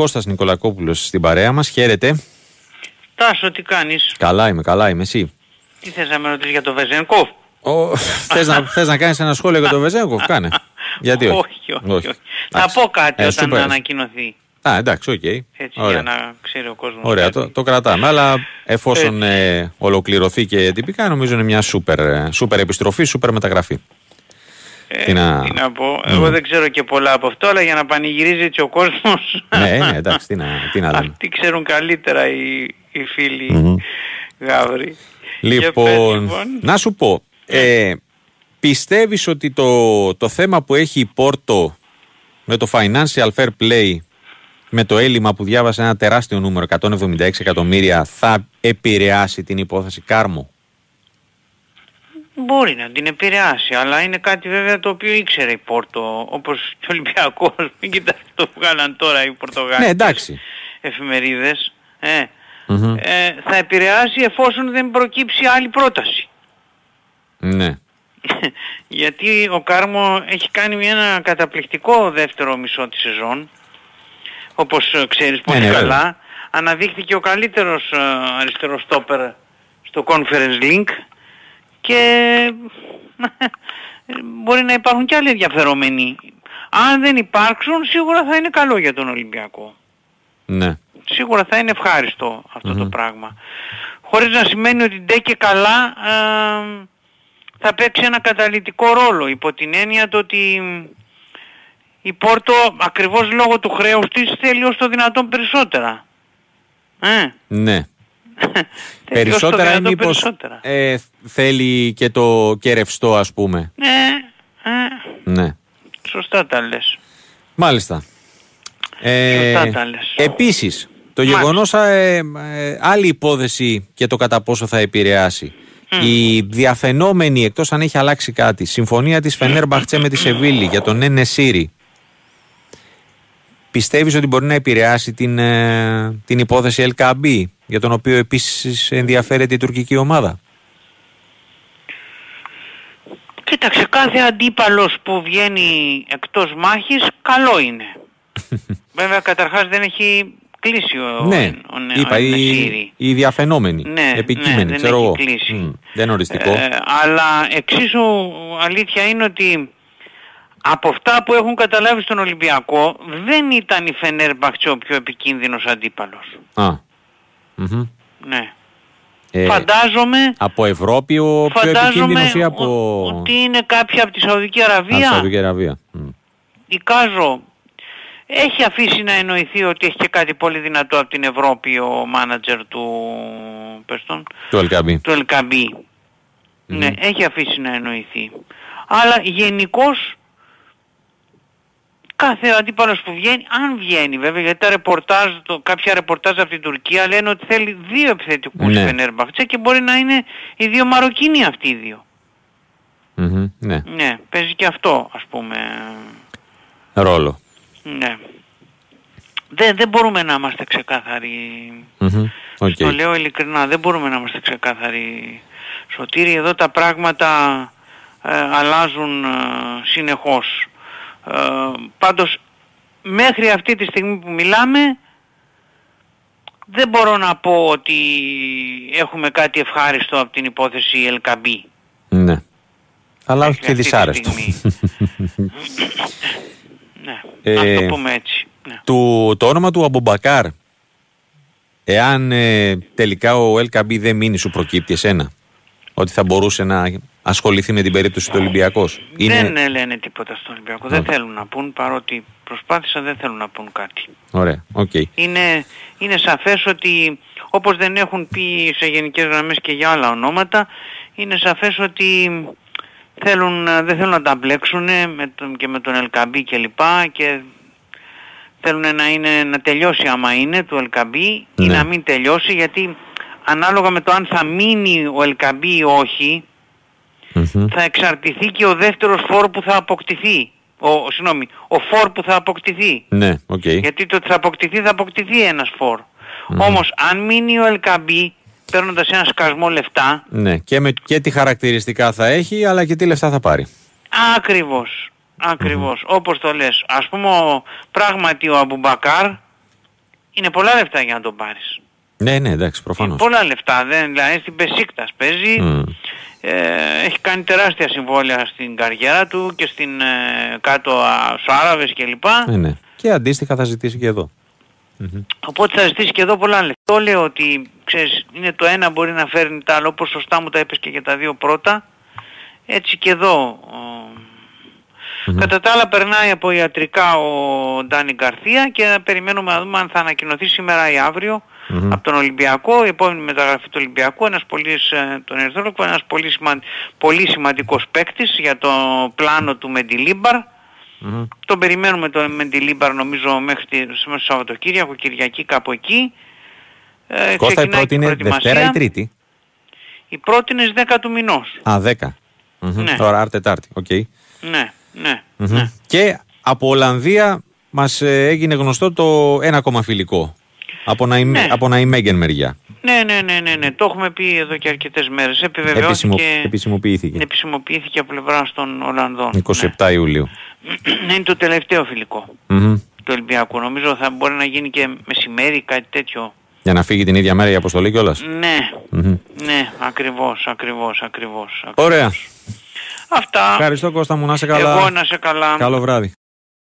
Κώστας Νικολακόπουλος στην παρέα μας. Χαίρετε. Τάσο, τι κάνεις; Καλά είμαι, καλά είμαι. Εσύ; Τι θες να με ρωτήσεις για το Βεζένκοφ. Ο... θες, να, θες να κάνεις ένα σχόλιο για το Βεζένκοφ, κάνε. Γιατί όχι; όχι, όχι, όχι. Θα πω κάτι ε, όταν ανακοινωθεί. Α, εντάξει, OK. Okay. Έτσι, Ωραία. για να ξέρει ο κόσμος. Ωραία, το, το κρατάμε. Αλλά εφόσον ε, ολοκληρωθεί και τυπικά, νομίζω είναι μια σούπερ, ε, σούπερ επιστροφή, σούπερ μεταγραφή. Ε, τι, να... τι να πω. Mm. Εγώ δεν ξέρω και πολλά από αυτό, αλλά για να πανηγυρίζει έτσι ο κόσμος... ναι, ναι, εντάξει, τι να, τι να λέμε. Αυτοί ξέρουν καλύτερα οι, οι φίλοι mm-hmm. Γάβροι. Λοιπόν, λοιπόν, να σου πω, ε, πιστεύεις ότι το, το θέμα που έχει η Πόρτο με το financial fair play με το έλλειμμα που διάβασε ένα τεράστιο νούμερο 176 εκατομμύρια θα επηρεάσει την υπόθεση Κάρμο; Μπορεί να την επηρεάσει, αλλά είναι κάτι βέβαια το οποίο ήξερε η Πόρτο, όπως και ο Ολυμπιακός, μην κοιτάξτε το βγάλαν τώρα οι Πορτογάλοι. Ναι, εντάξει. Εφημερίδες. Ε, ε, θα επηρεάσει εφόσον δεν προκύψει άλλη πρόταση. Ναι. Γιατί ο Κάρμο έχει κάνει ένα καταπληκτικό δεύτερο μισό της σεζόν όπως ε, ξέρεις πολύ ναι, ναι, καλά. Αναδείχθηκε ο καλύτερος ε, αριστερός στόπερ στο Conference Link και μπορεί να υπάρχουν και άλλοι ενδιαφερομένοι. Αν δεν υπάρξουν σίγουρα θα είναι καλό για τον Ολυμπιακό. Ναι. Σίγουρα θα είναι ευχάριστο το πράγμα. Χωρίς να σημαίνει ότι ντε και καλά ε, θα παίξει ένα καταλητικό ρόλο υπό την έννοια το ότι η Πόρτο ακριβώς λόγω του χρέους της θέλει ως το δυνατόν περισσότερα. Ε. Ναι. περισσότερα ή μήπως ε, θέλει και το και ρευστό ας πούμε; Ναι. Ε. ναι. Σωστά τα λες. Μάλιστα. Ε, Σωστά τα λες. Επίσης, το γεγονός ε, ε, άλλη υπόθεση και το κατά πόσο θα επηρεάσει. Η διαφαινόμενη, εκτός αν έχει αλλάξει κάτι, συμφωνία της Φενέρ Μπαχτσέ με τη Σεβίλη για τον Νένε Σύρι Πιστεύεις ότι μπορεί να επηρεάσει την, ε, την υπόθεση LKB για τον οποίο επίσης ενδιαφέρεται η τουρκική ομάδα; Κοίταξε, κάθε αντίπαλος που βγαίνει εκτός μάχης καλό είναι. Βέβαια καταρχάς δεν έχει κλείσει ο, ναι, ο, είπα, η, η διαφαινόμενη, ναι, επικείμενη, ναι, ξέρω δεν εγώ. Κλείσει. δεν είναι οριστικό. Ε, αλλά εξίσου αλήθεια είναι ότι από αυτά που έχουν καταλάβει στον Ολυμπιακό δεν ήταν η Φενέρ ο πιο επικίνδυνος αντίπαλος. Α. Ναι. Ε, φαντάζομαι... Από Ευρώπη ο πιο επικίνδυνος ή από... ότι είναι κάποια από τη Σαουδική Αραβία. Από τη Σαουδική Αραβία. Εικάζω. Έχει αφήσει να εννοηθεί ότι έχει και κάτι πολύ δυνατό από την Ευρώπη ο μάνατζερ του... Πες τον, του Ελκαμπή. Του Ελκαμπή. Ναι, έχει αφήσει να εννοηθεί. Αλλά γενικώς κάθε αντίπαλος που βγαίνει, αν βγαίνει βέβαια, γιατί τα ρεπορτάζ, το, κάποια ρεπορτάζ από την Τουρκία λένε ότι θέλει δύο επιθετικούς ναι. Φενέρμπαχτσε και μπορεί να είναι οι δύο Μαροκίνοι αυτοί οι δύο. Mm-hmm, ναι. ναι, παίζει και αυτό ας πούμε. Ρόλο. Ναι. Δεν, δεν μπορούμε να είμαστε ξεκάθαροι. Mm-hmm, okay. Το λέω ειλικρινά, δεν μπορούμε να είμαστε ξεκάθαροι. Σωτήρι, εδώ τα πράγματα ε, αλλάζουν ε, συνεχώς. Ε, πάντως μέχρι αυτή τη στιγμή που μιλάμε δεν μπορώ να πω ότι έχουμε κάτι ευχάριστο από την υπόθεση LKB. Ναι. Αλλά όχι και δυσάρεστο. ναι, ε, το πούμε έτσι. Ναι. Του, το όνομα του Αμπουμπακάρ, εάν ε, τελικά ο Ελ Κααμπί δεν μείνει σου προκύπτει εσένα, ότι θα μπορούσε να ασχοληθεί με την περίπτωση του Ολυμπιακού. Δεν λένε τίποτα στον Ολυμπιακό. Δεν θέλουν να πούν παρότι προσπάθησαν δεν θέλουν να πούν κάτι. Ωραία, OK. Okay. Είναι, είναι σαφές ότι όπως δεν έχουν πει σε γενικές γραμμές και για άλλα ονόματα είναι σαφές ότι θέλουν, δεν θέλουν να τα μπλέξουν με τον, και με τον Ελκαμπή και λοιπά και θέλουν να, είναι, να τελειώσει άμα είναι του Ελκαμπή ή ναι. να μην τελειώσει γιατί ανάλογα με το αν θα μείνει ο Ελκαμπή ή όχι θα εξαρτηθεί και ο δεύτερος φόρ που θα αποκτηθεί. Ο, συγγνώμη, ο φόρ που θα αποκτηθεί. Ναι, okay. Γιατί το ότι θα αποκτηθεί θα αποκτηθεί ένας φόρ. Όμως αν μείνει ο Ελκαμπή παίρνοντας ένα σκασμό λεφτά... Ναι, και, με, και τι χαρακτηριστικά θα έχει αλλά και τι λεφτά θα πάρει. Ακριβώς. Ακριβώς. Όπως το λες. Ας πούμε πράγματι ο Αμπουμπακάρ είναι πολλά λεφτά για να τον πάρεις. Ναι, ναι, εντάξει, προφανώς. Είναι πολλά λεφτά, δεν, δηλαδή στην Πεσίκτας παίζει, mm. Ε, έχει κάνει τεράστια συμβόλαια στην καριέρα του και στην ε, κάτω στους Άραβες κλπ. Ναι, ναι. Και αντίστοιχα θα ζητήσει και εδώ. Οπότε θα ζητήσει και εδώ πολλά λεφτά. Το λέω ότι ξέρεις, είναι το ένα μπορεί να φέρνει τα άλλο, όπως σωστά μου τα είπες και για τα δύο πρώτα. Έτσι και εδώ. Κατά τα άλλα περνάει από ιατρικά ο Ντάνι Γκαρθία και περιμένουμε να δούμε αν θα ανακοινωθεί σήμερα ή αύριο από τον Ολυμπιακό, η επόμενη μεταγραφή του Ολυμπιακού, ένας πολύς, ε, τον Ερθρόλογο, ένας πολύ, σημα, πολύ σημαντικός παίκτης για το πλάνο του Μεντιλίμπαρ. Mm-hmm. Τον περιμένουμε το Μεντιλίμπαρ νομίζω μέχρι το Σαββατοκύριακο, Κυριακή κάπου εκεί. Ε, Κώστα η πρώτη είναι Δευτέρα ή Τρίτη; Η πρώτη είναι στις 10 του μηνός. Α, 10. Mm-hmm. Ναι. Τώρα, Τετάρτη. Okay. Ναι, ναι, mm-hmm. ναι. Και από Ολλανδία μας ε, έγινε γνωστό το ένα ακόμα φιλικό. Από, να ναι. από Ναϊμέγγεν μεριά. Ναι, ναι, ναι, ναι, ναι, το έχουμε πει εδώ και αρκετές μέρες. Επιβεβαιώθηκε, Επισημο, επισημοποιήθηκε. Επισημοποιήθηκε από πλευρά των Ολλανδών. 27 ναι. Ιουλίου. Ναι, είναι το τελευταίο φιλικό mm-hmm. του Ολυμπιακού. Νομίζω θα μπορεί να γίνει και μεσημέρι, κάτι τέτοιο. Για να φύγει την ίδια μέρα η αποστολή κιόλας. Ναι, mm-hmm. ναι, ακριβώς, ακριβώς, ακριβώς. Ωραία. Αυτά. Ευχαριστώ Κώστα μου, να σε καλά. Εγώ να σε καλά. Καλό βράδυ.